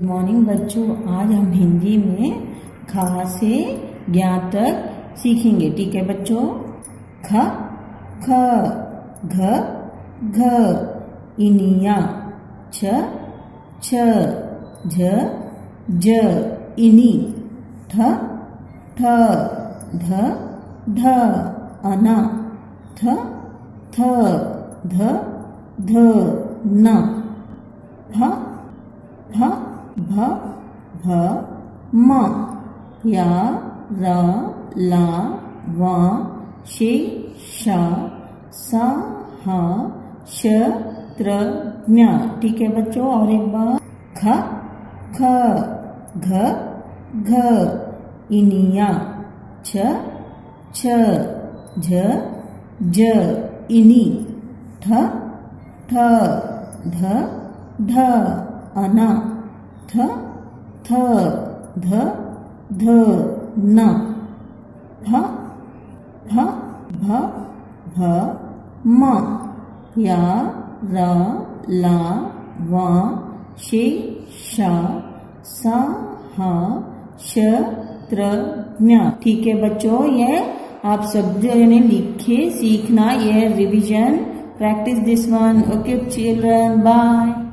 Good morning बच्चों, आज हम हिंदी में ख से ज्ञा तक सीखेंगे, ठीक है बच्चों? ख ख, घ घ, इनिया, छ छ, झ, ज, इनी, ठ ठ, ध ध, अना, थ थ, ध ध, न फ फ भ भ, म, या, र, ला, व, शे, श, स, ह, श, त्र, ज्ञ। ठीक है बच्चों, और एक बार। ख ख, घ घ, इनिया। छ छ, झ, ज, इनी। ठ ठ, ध ध, अना। थ थ ध ध, न. फ फ भ भ, म. या, र, ला, व, शे, श, स, ह, श, त्र ठीक है बच्चों, ये आप सबने लिखे, सीखना, ये revision practice this one okay children bye